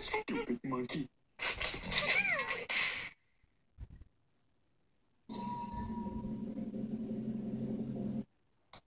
Stupid monkey.